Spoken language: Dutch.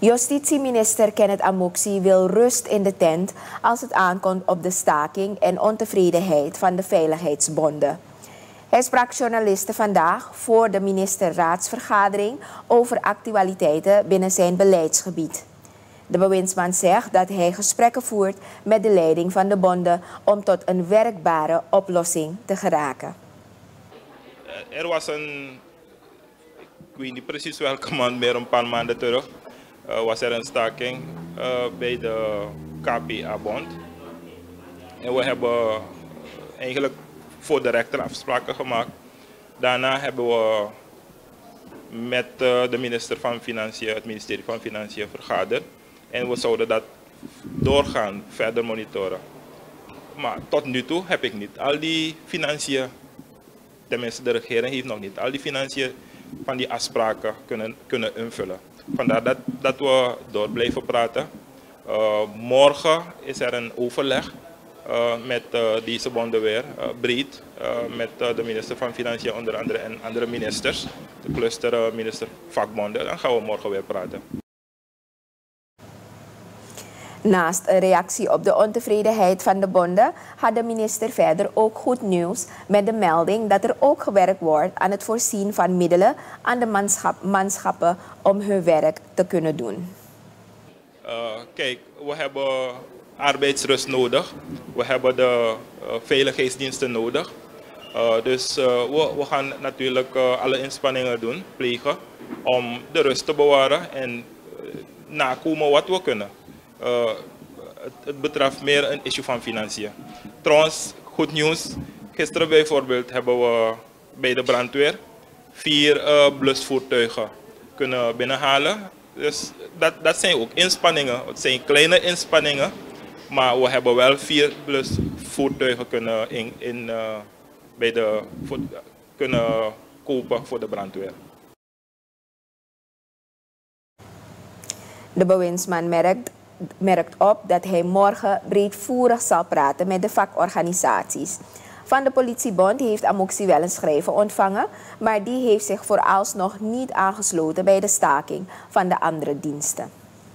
Justitieminister Kenneth Amoksi wil rust in de tent als het aankomt op de staking en ontevredenheid van de veiligheidsbonden. Hij sprak journalisten vandaag voor de ministerraadsvergadering over actualiteiten binnen zijn beleidsgebied. De bewindsman zegt dat hij gesprekken voert met de leiding van de bonden om tot een werkbare oplossing te geraken. Er was een, ik weet niet precies welke maand, meer een paar maanden terug, was er een staking uh, bij de KPA-bond. En we hebben eigenlijk voor de rechter afspraken gemaakt. Daarna hebben we met de minister van Financiën, het ministerie van Financiën vergaderd. En we zouden dat doorgaan, verder monitoren. Maar tot nu toe heb ik niet al die financiën, tenminste de regering heeft nog niet al die financiën van die afspraken kunnen, kunnen invullen. Vandaar dat, dat we door blijven praten. Uh, morgen is er een overleg uh, met uh, deze bonden weer, breed, met de minister van Financiën onder andere en andere ministers, de cluster minister vakbonden. Dan gaan we morgen weer praten. Naast een reactie op de ontevredenheid van de bonden had de minister verder ook goed nieuws met de melding dat er ook gewerkt wordt aan het voorzien van middelen aan de manschap, manschappen om hun werk te kunnen doen. Uh, kijk, we hebben arbeidsrust nodig. We hebben de uh, veiligheidsdiensten nodig. Uh, dus we, we, gaan natuurlijk alle inspanningen doen, plegen, om de rust te bewaren en nakomen wat we kunnen. Uh, het, betreft meer een issue van financiën. Trouwens, goed nieuws. Gisteren bijvoorbeeld hebben we bij de brandweer vier uh, blusvoertuigen kunnen binnenhalen. Dus dat, dat zijn ook inspanningen. Het zijn kleine inspanningen. Maar we hebben wel vier blusvoertuigen kunnen, in, in, uh, bij de, kunnen kopen voor de brandweer. De bewindsman merkt merkt op dat hij morgen breedvoerig zal praten met de vakorganisaties. Van de politiebond heeft Amoxie wel een schrijven ontvangen, maar die heeft zich vooralsnog niet aangesloten bij de staking van de andere diensten.